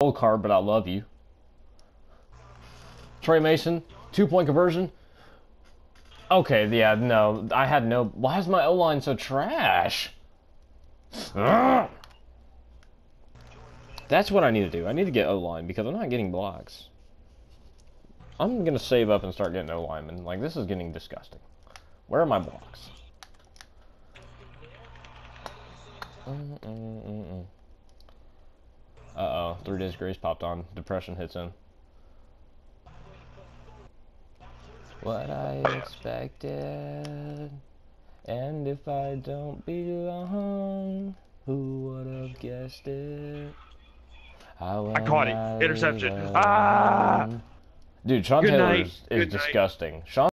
old card, but I love you. Tre Mason, two point conversion. Okay, yeah, no, I had no. Why is my O line so trash? Ugh. That's what I need to do. I need to get O line because I'm not getting blocks. I'm gonna save up and start getting O linemen. Like this is getting disgusting. Where are my blocks? Mm, mm, three days grace popped on. Depression hits in. What I expected. And if I don't belong, who would have guessed it? I, I caught it. Interception. Ah! Dude, Sean Good Taylor night. is, is disgusting. Sean